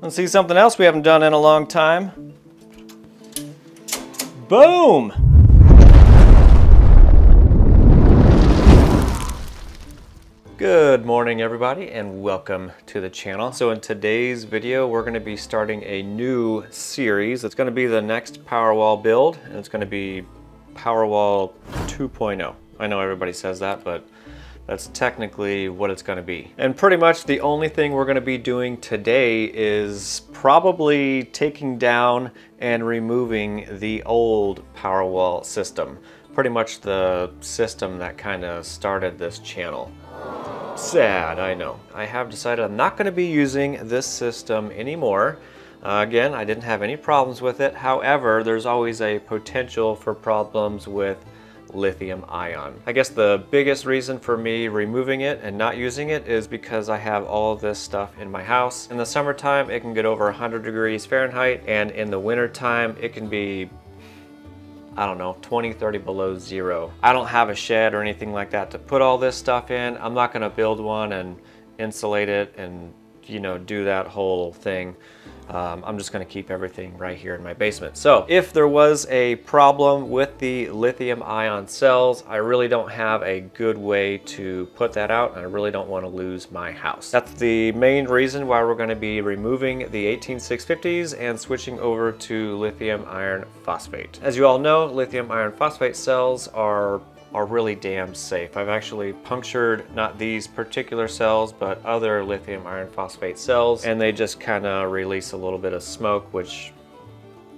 Let's see something else we haven't done in a long time. Boom! Good morning everybody and welcome to the channel. So in today's video we're going to be starting a new series. It's going to be the next Powerwall build and it's going to be Powerwall 2.0. I know everybody says that but that's technically what it's going to be. And pretty much the only thing we're going to be doing today is probably taking down and removing the old Powerwall system. Pretty much the system that kind of started this channel. Sad, I know. I have decided I'm not going to be using this system anymore. Uh, again, I didn't have any problems with it. However, there's always a potential for problems with lithium ion. I guess the biggest reason for me removing it and not using it is because I have all this stuff in my house. In the summertime, it can get over 100 degrees Fahrenheit, and in the wintertime, it can be I don't know, 20, 30 below zero. I don't have a shed or anything like that to put all this stuff in. I'm not gonna build one and insulate it and you know, do that whole thing. Um, I'm just gonna keep everything right here in my basement. So if there was a problem with the lithium ion cells, I really don't have a good way to put that out and I really don't wanna lose my house. That's the main reason why we're gonna be removing the 18650s and switching over to lithium iron phosphate. As you all know, lithium iron phosphate cells are are really damn safe. I've actually punctured not these particular cells, but other lithium iron phosphate cells, and they just kind of release a little bit of smoke, which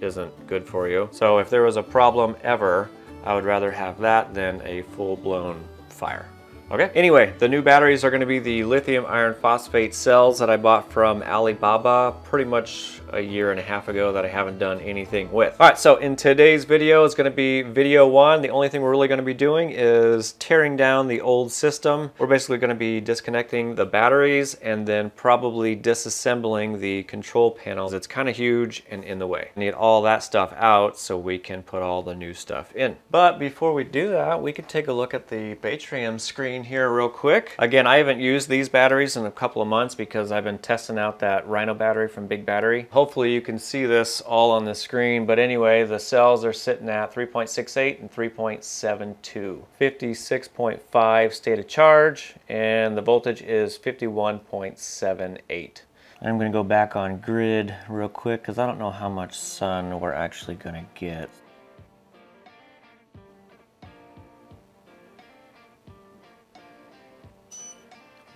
isn't good for you. So if there was a problem ever, I would rather have that than a full-blown fire. Okay, anyway, the new batteries are gonna be the lithium iron phosphate cells that I bought from Alibaba pretty much a year and a half ago that I haven't done anything with. All right, so in today's video, it's gonna be video one. The only thing we're really gonna be doing is tearing down the old system. We're basically gonna be disconnecting the batteries and then probably disassembling the control panels. It's kind of huge and in the way. Need all that stuff out so we can put all the new stuff in. But before we do that, we could take a look at the Batrium screen here real quick. Again, I haven't used these batteries in a couple of months because I've been testing out that Rhino battery from Big Battery. Hopefully you can see this all on the screen, but anyway, the cells are sitting at 3.68 and 3.72. 56.5 state of charge, and the voltage is 51.78. I'm going to go back on grid real quick because I don't know how much sun we're actually going to get.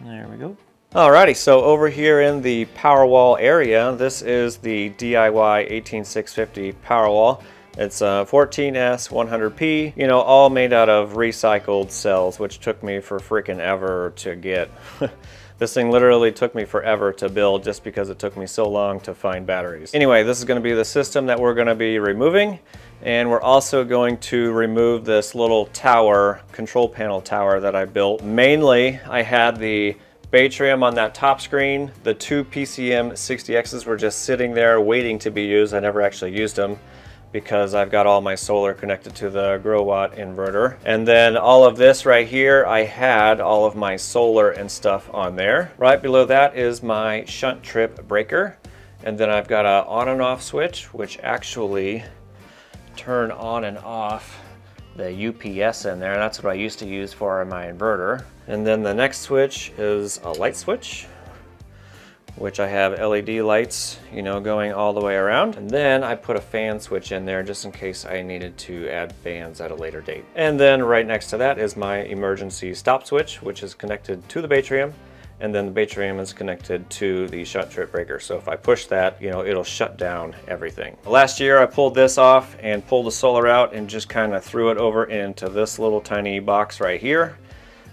There we go. Alrighty, so over here in the Powerwall area, this is the DIY 18650 Powerwall. It's a 14S 100P, you know, all made out of recycled cells, which took me for freaking ever to get. this thing literally took me forever to build just because it took me so long to find batteries. Anyway, this is going to be the system that we're going to be removing. And we're also going to remove this little tower, control panel tower that I built. Mainly, I had the Batrium on that top screen. The two PCM 60Xs were just sitting there waiting to be used. I never actually used them because I've got all my solar connected to the Growatt inverter. And then all of this right here, I had all of my solar and stuff on there. Right below that is my shunt trip breaker. And then I've got a on and off switch, which actually turn on and off the UPS in there. That's what I used to use for my inverter. And then the next switch is a light switch, which I have LED lights, you know, going all the way around. And then I put a fan switch in there just in case I needed to add fans at a later date. And then right next to that is my emergency stop switch, which is connected to the Batrium and then the Batrium is connected to the shunt trip breaker. So if I push that, you know, it'll shut down everything. Last year I pulled this off and pulled the solar out and just kind of threw it over into this little tiny box right here,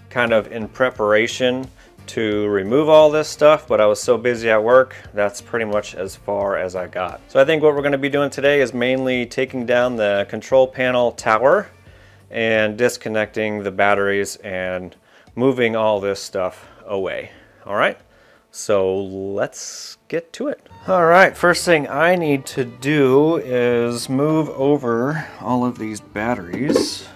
kind of in preparation to remove all this stuff, but I was so busy at work, that's pretty much as far as I got. So I think what we're gonna be doing today is mainly taking down the control panel tower and disconnecting the batteries and moving all this stuff away. All right, so let's get to it. All right, first thing I need to do is move over all of these batteries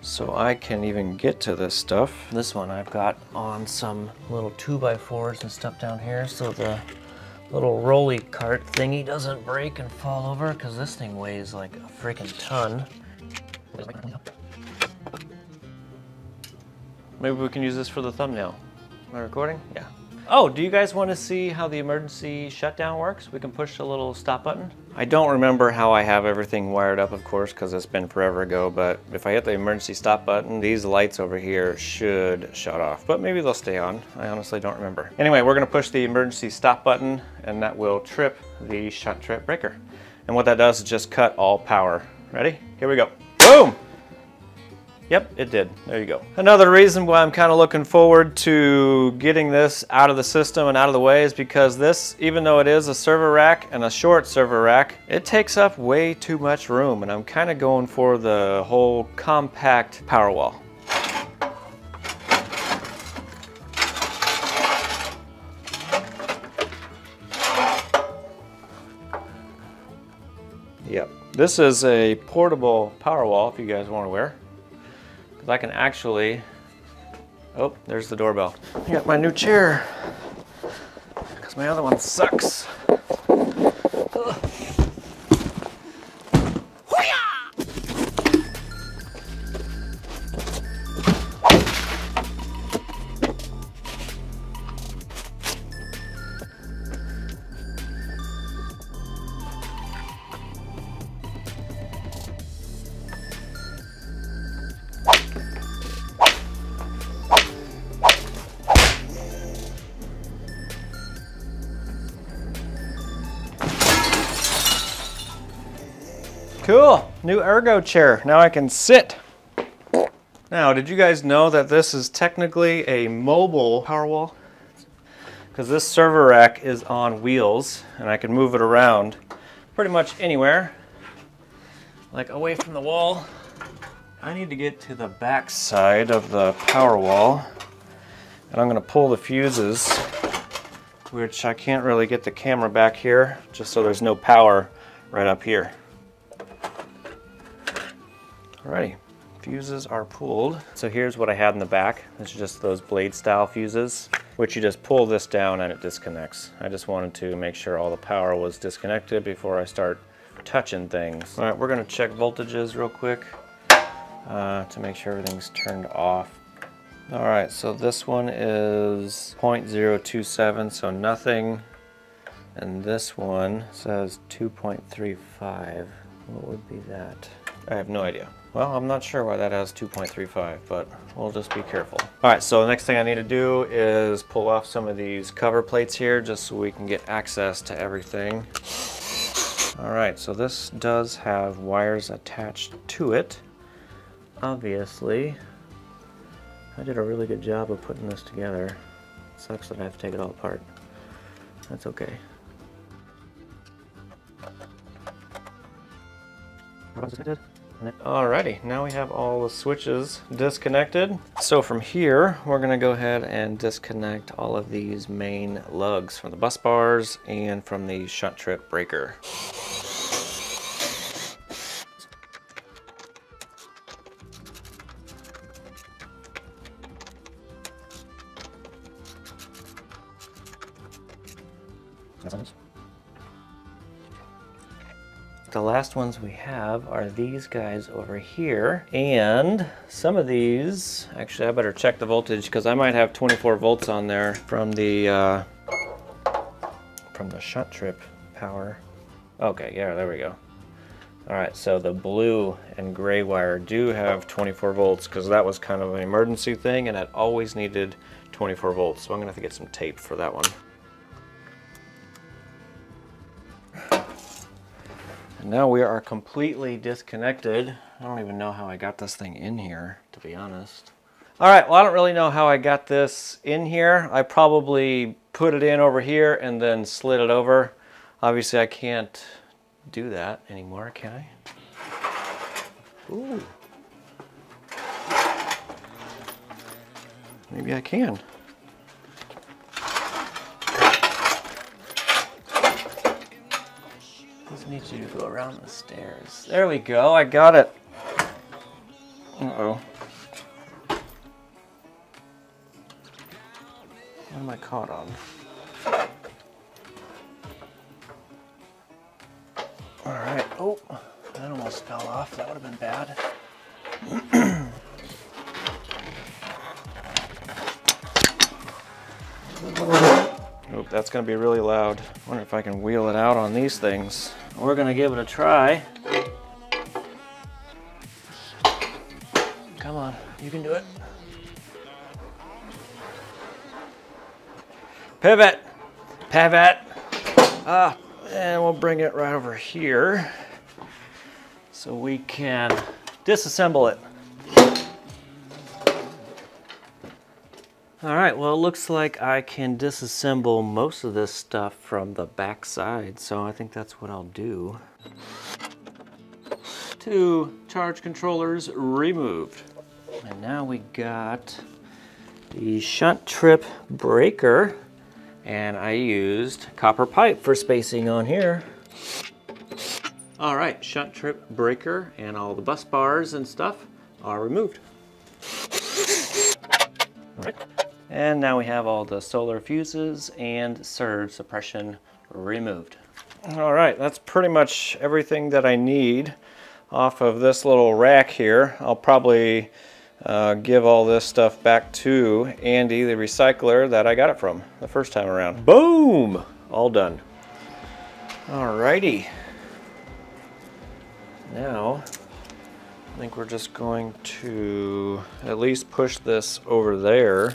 so I can even get to this stuff. This one I've got on some little 2x4s and stuff down here so the little rolly cart thingy doesn't break and fall over because this thing weighs like a freaking ton. Maybe we can use this for the thumbnail. Am I recording? Yeah. Oh, do you guys want to see how the emergency shutdown works? We can push the little stop button. I don't remember how I have everything wired up, of course, because it's been forever ago, but if I hit the emergency stop button, these lights over here should shut off, but maybe they'll stay on. I honestly don't remember. Anyway, we're gonna push the emergency stop button and that will trip the shunt trip breaker. And what that does is just cut all power. Ready? Here we go. Yep, it did. There you go. Another reason why I'm kind of looking forward to getting this out of the system and out of the way is because this, even though it is a server rack and a short server rack, it takes up way too much room and I'm kind of going for the whole compact power wall. Yep. This is a portable power wall if you guys want to wear. Because I can actually, oh, there's the doorbell. I got my new chair, because my other one sucks. New ergo chair. Now I can sit. Now, did you guys know that this is technically a mobile power wall? Because this server rack is on wheels and I can move it around pretty much anywhere, like away from the wall. I need to get to the back side of the power wall and I'm gonna pull the fuses, which I can't really get the camera back here, just so there's no power right up here. Alrighty, fuses are pulled. So here's what I had in the back. It's just those blade style fuses, which you just pull this down and it disconnects. I just wanted to make sure all the power was disconnected before I start touching things. All right, we're gonna check voltages real quick uh, to make sure everything's turned off. All right, so this one is 0.027, so nothing. And this one says 2.35. What would be that? I have no idea. Well, I'm not sure why that has 2.35, but we'll just be careful. All right, so the next thing I need to do is pull off some of these cover plates here just so we can get access to everything. All right, so this does have wires attached to it. Obviously, I did a really good job of putting this together. It sucks that I have to take it all apart. That's okay. Alrighty, now we have all the switches disconnected. So from here, we're gonna go ahead and disconnect all of these main lugs from the bus bars and from the shunt trip breaker. The last ones we have are these guys over here. And some of these, actually I better check the voltage because I might have 24 volts on there from the, uh, from the shunt trip power. Okay, yeah, there we go. All right, so the blue and gray wire do have 24 volts because that was kind of an emergency thing and it always needed 24 volts. So I'm gonna have to get some tape for that one. Now we are completely disconnected. I don't even know how I got this thing in here, to be honest. All right, well, I don't really know how I got this in here. I probably put it in over here and then slid it over. Obviously, I can't do that anymore, can I? Ooh. Maybe I can. just need you to go around the stairs. There we go, I got it. Uh-oh. What am I caught on? Alright, oh, that almost fell off. That would have been bad. oh, that's going to be really loud. I wonder if I can wheel it out on these things. We're gonna give it a try. Come on, you can do it. Pivot, pivot. Ah, and we'll bring it right over here so we can disassemble it. All right, well, it looks like I can disassemble most of this stuff from the back side, so I think that's what I'll do. Two charge controllers removed. And now we got the shunt trip breaker, and I used copper pipe for spacing on here. All right, shunt trip breaker and all the bus bars and stuff are removed. All right. And now we have all the solar fuses and surge suppression removed. All right, that's pretty much everything that I need off of this little rack here. I'll probably uh, give all this stuff back to Andy, the recycler that I got it from the first time around. Boom! All done. All righty. Now, I think we're just going to at least push this over there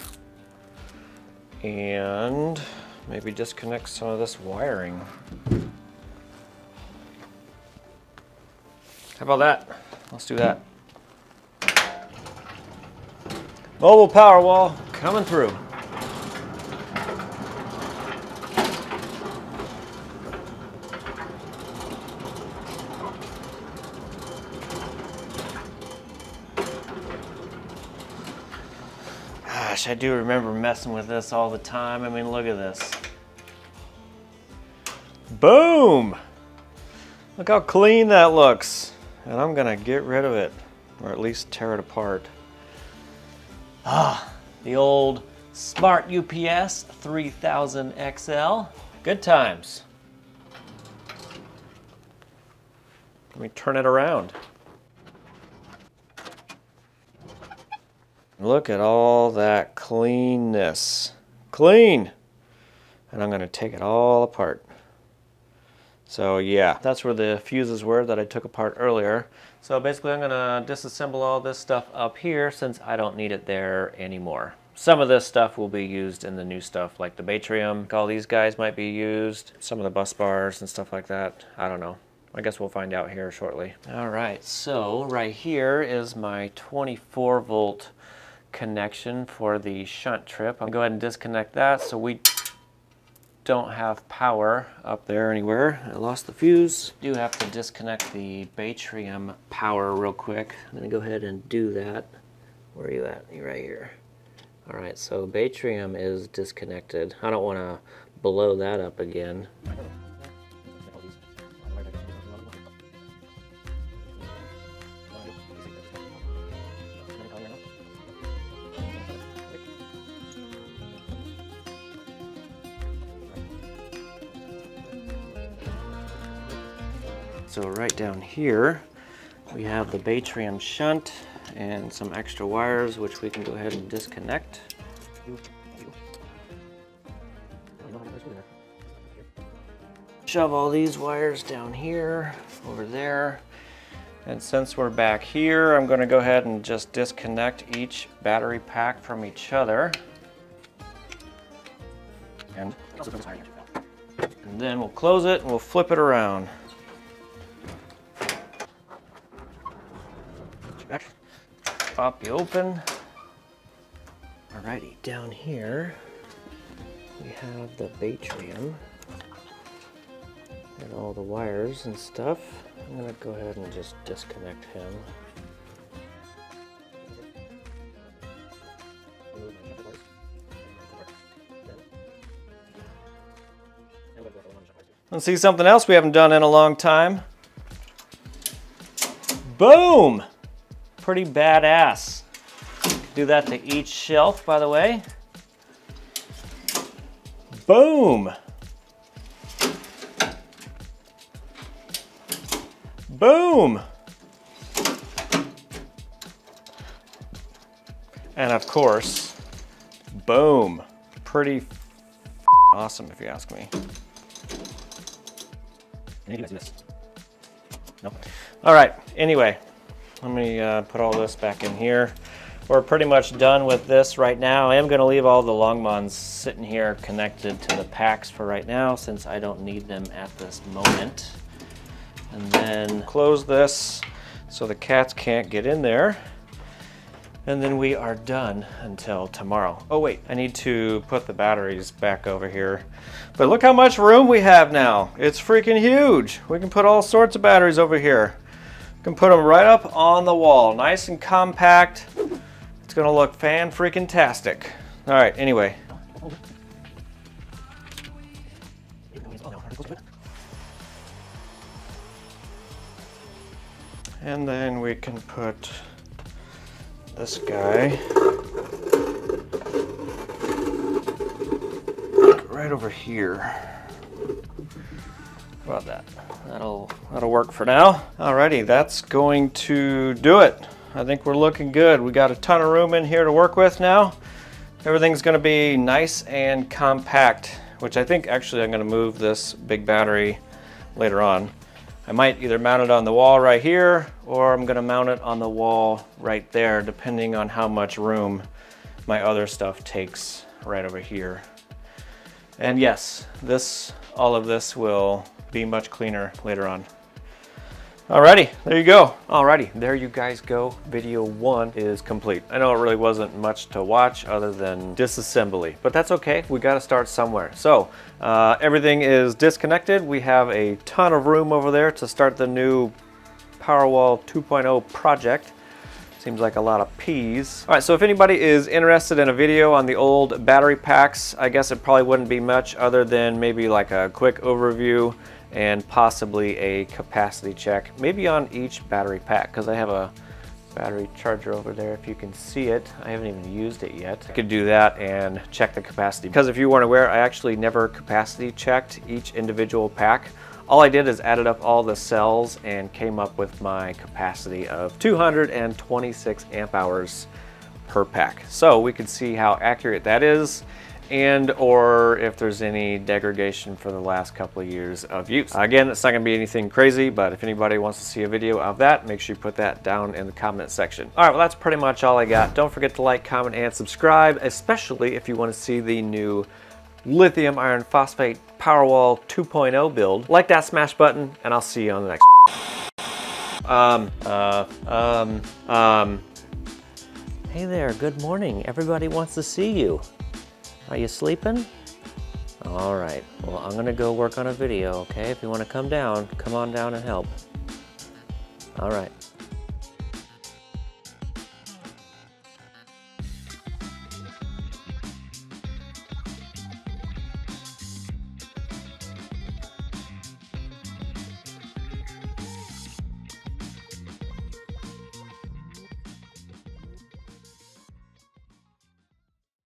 and maybe disconnect some of this wiring. How about that? Let's do that. Mobile power wall coming through. Gosh, I do remember messing with this all the time. I mean, look at this. Boom! Look how clean that looks. And I'm gonna get rid of it, or at least tear it apart. Ah, the old Smart UPS 3000 XL. Good times. Let me turn it around. Look at all that cleanness. Clean! And I'm going to take it all apart. So yeah, that's where the fuses were that I took apart earlier. So basically I'm going to disassemble all this stuff up here since I don't need it there anymore. Some of this stuff will be used in the new stuff like the Batrium. All these guys might be used. Some of the bus bars and stuff like that. I don't know. I guess we'll find out here shortly. All right, so right here is my 24 volt connection for the shunt trip. I'll go ahead and disconnect that so we don't have power up there anywhere. I lost the fuse. Do have to disconnect the Batrium power real quick. I'm gonna go ahead and do that. Where are you at? You're right here. All right, so Batrium is disconnected. I don't wanna blow that up again. Right down here, we have the Batrium shunt and some extra wires, which we can go ahead and disconnect. Shove all these wires down here, over there. And since we're back here, I'm gonna go ahead and just disconnect each battery pack from each other. And, and then we'll close it and we'll flip it around. Pop you open. Alrighty, down here we have the Batrium and all the wires and stuff. I'm gonna go ahead and just disconnect him. Let's see something else we haven't done in a long time. Boom! Pretty badass. Do that to each shelf, by the way. Boom. Boom. And of course, boom. Pretty awesome if you ask me. No. All right, anyway, let me uh, put all this back in here. We're pretty much done with this right now. I am gonna leave all the Longmons sitting here connected to the packs for right now since I don't need them at this moment. And then close this so the cats can't get in there. And then we are done until tomorrow. Oh wait, I need to put the batteries back over here. But look how much room we have now. It's freaking huge. We can put all sorts of batteries over here. Can put them right up on the wall. Nice and compact. It's gonna look fan freaking tastic. All right, anyway. And then we can put this guy right over here. About that? That'll that'll work for now. Alrighty, that's going to do it. I think we're looking good. We got a ton of room in here to work with now. Everything's gonna be nice and compact, which I think actually I'm gonna move this big battery later on. I might either mount it on the wall right here or I'm gonna mount it on the wall right there depending on how much room my other stuff takes right over here. And yes, this, all of this will be much cleaner later on. Alrighty, there you go. Alrighty, there you guys go. Video one is complete. I know it really wasn't much to watch other than disassembly, but that's okay. We gotta start somewhere. So, uh, everything is disconnected. We have a ton of room over there to start the new Powerwall 2.0 project. Seems like a lot of peas. All right, so if anybody is interested in a video on the old battery packs, I guess it probably wouldn't be much other than maybe like a quick overview and possibly a capacity check, maybe on each battery pack, because I have a battery charger over there if you can see it. I haven't even used it yet. I could do that and check the capacity. Because if you weren't aware, I actually never capacity checked each individual pack. All I did is added up all the cells and came up with my capacity of 226 amp hours per pack. So we can see how accurate that is and or if there's any degradation for the last couple of years of use. Again, it's not gonna be anything crazy, but if anybody wants to see a video of that, make sure you put that down in the comment section. All right, well, that's pretty much all I got. Don't forget to like, comment, and subscribe, especially if you wanna see the new lithium iron phosphate Powerwall 2.0 build. Like that smash button, and I'll see you on the next um, uh, um, um. Hey there, good morning. Everybody wants to see you. Are you sleeping? All right, well, I'm gonna go work on a video, okay? If you wanna come down, come on down and help. All right.